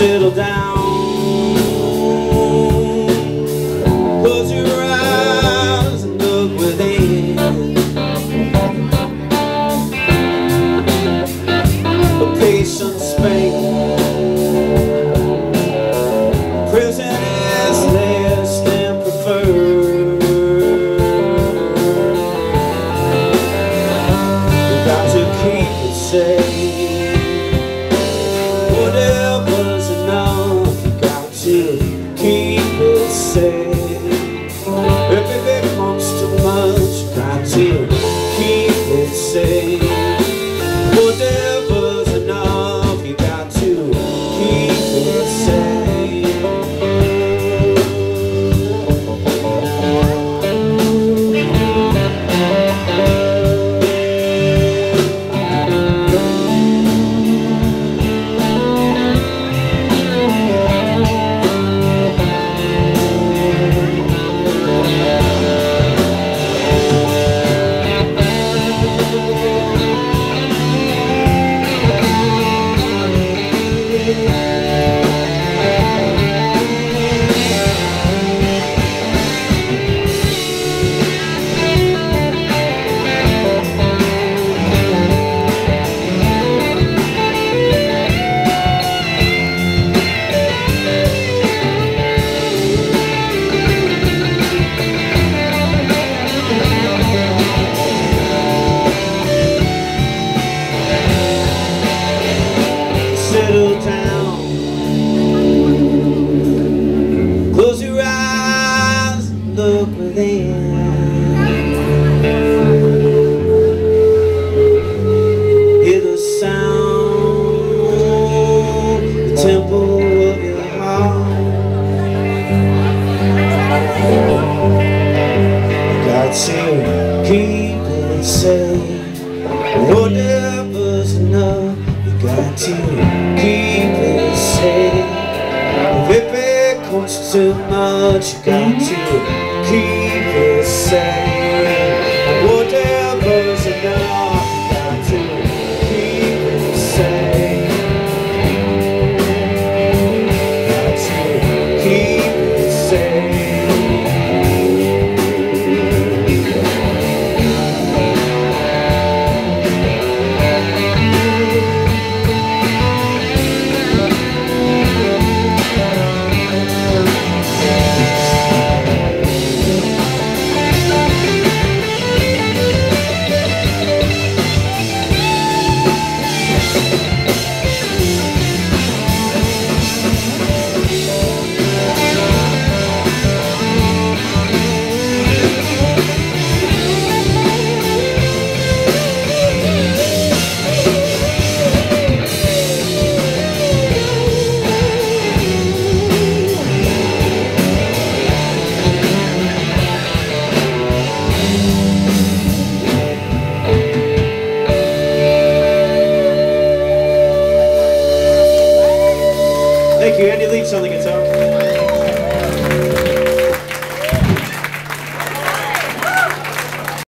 settle down. Close your eyes and look within. A patient Spain. Prison is less than preferred. To keep it safe. It safe. Whatever's enough, you got to keep it safe. If it costs too much, you got to keep it safe. leave something, it's.